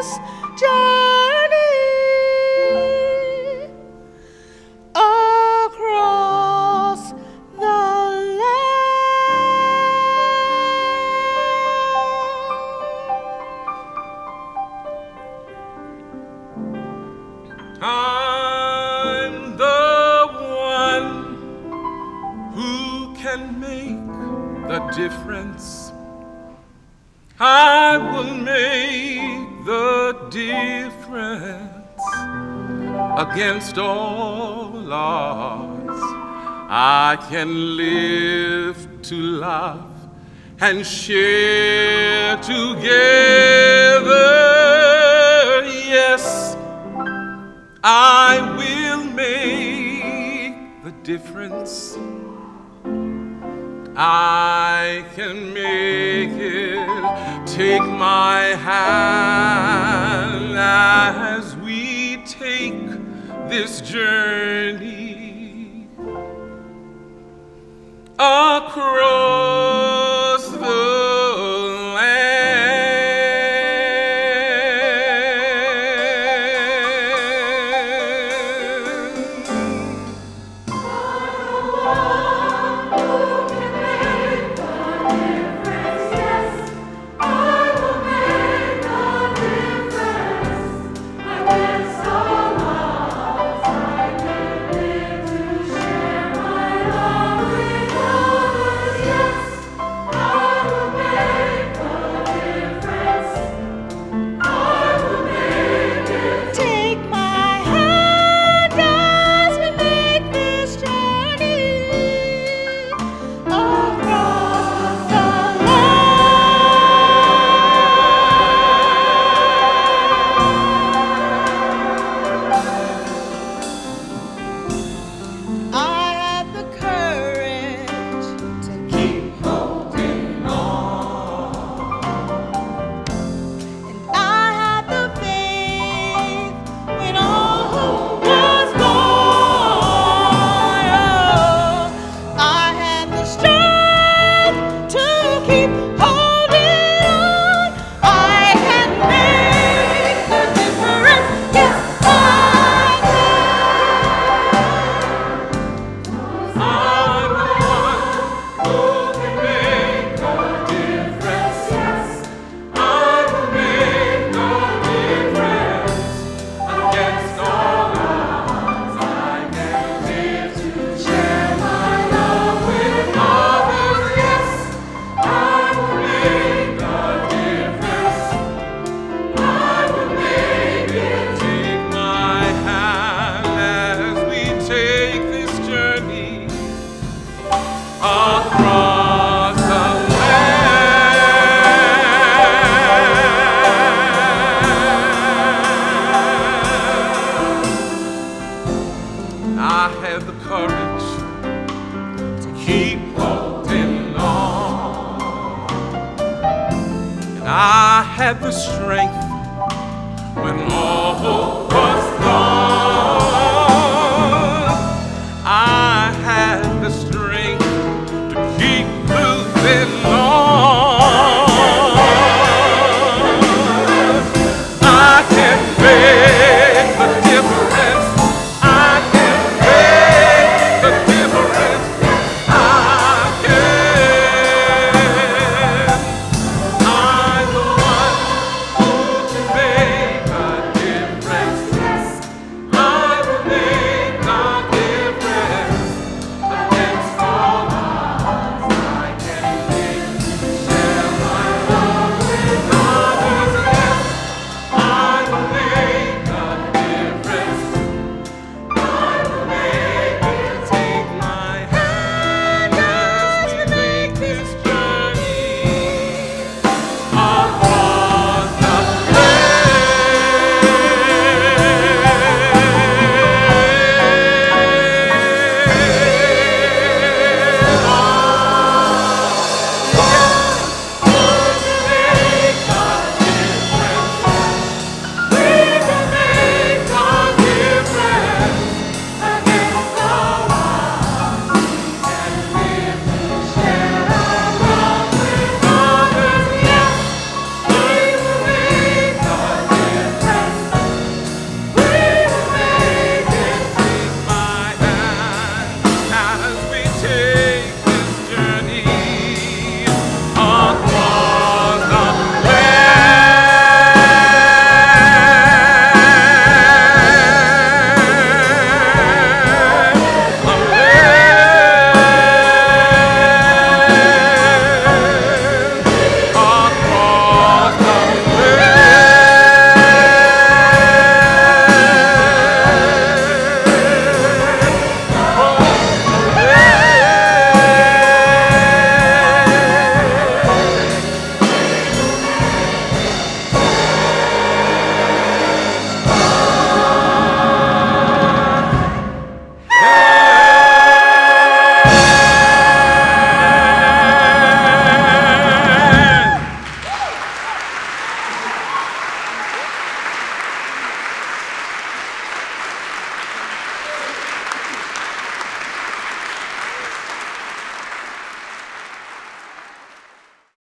perilous journey across the land. I'm the one who can make the difference I will make difference against all odds. I can live to love and share together. Yes, I will make the difference. I can make it. Take my hand as we take this journey across. I have the strength when all